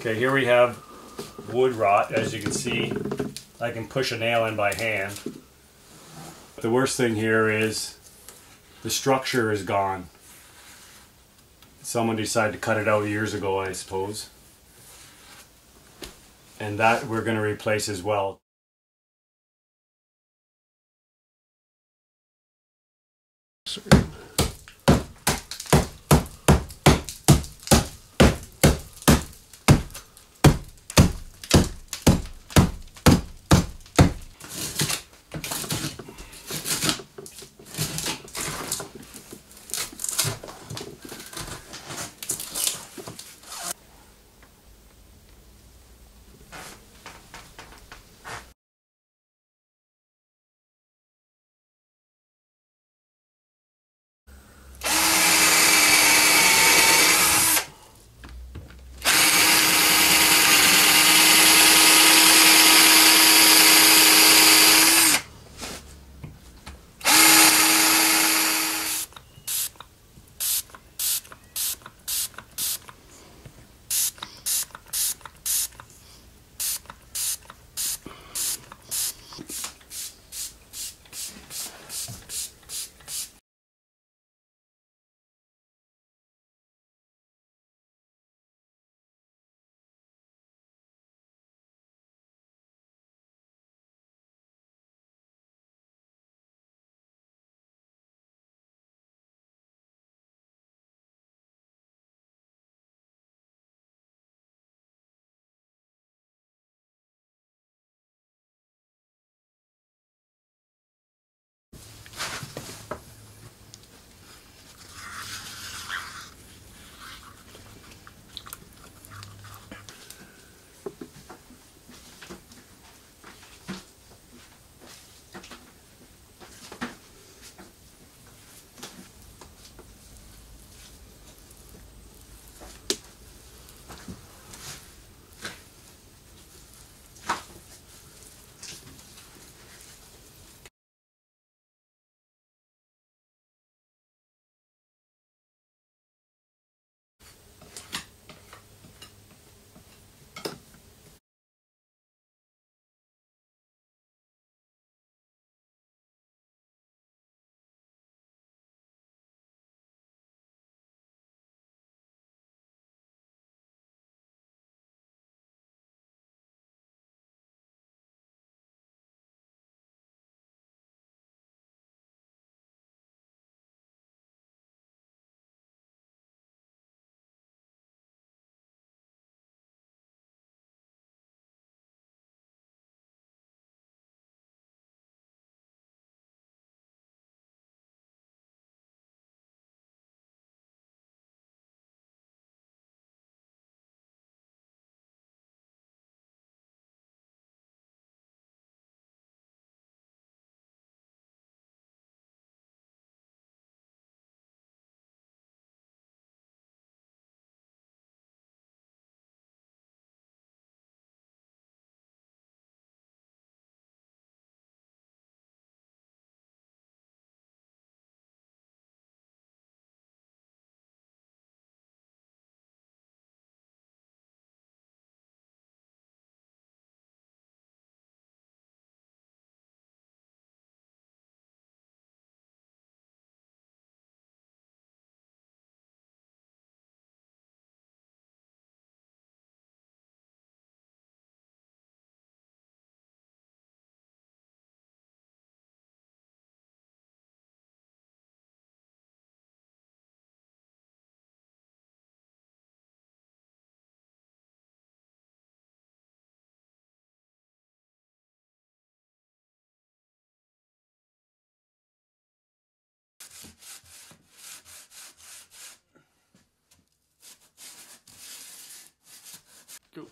Okay, here we have wood rot. As you can see, I can push a nail in by hand. The worst thing here is the structure is gone. Someone decided to cut it out years ago, I suppose. And that we're going to replace as well. Cool.